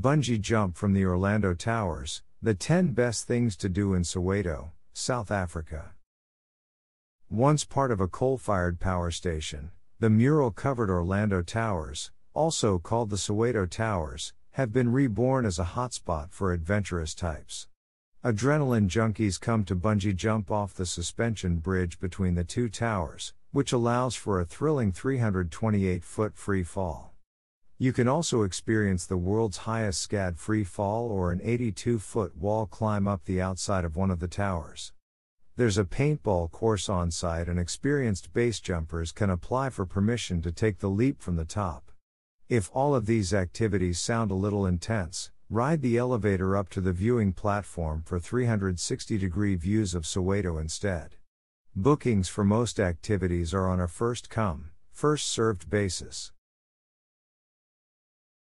Bungee jump from the Orlando Towers, the 10 best things to do in Soweto, South Africa. Once part of a coal fired power station, the mural covered Orlando Towers, also called the Soweto Towers, have been reborn as a hotspot for adventurous types. Adrenaline junkies come to bungee jump off the suspension bridge between the two towers, which allows for a thrilling 328 foot free fall. You can also experience the world's highest SCAD free fall or an 82 foot wall climb up the outside of one of the towers. There's a paintball course on site, and experienced base jumpers can apply for permission to take the leap from the top. If all of these activities sound a little intense, ride the elevator up to the viewing platform for 360 degree views of Soweto instead. Bookings for most activities are on a first come, first served basis.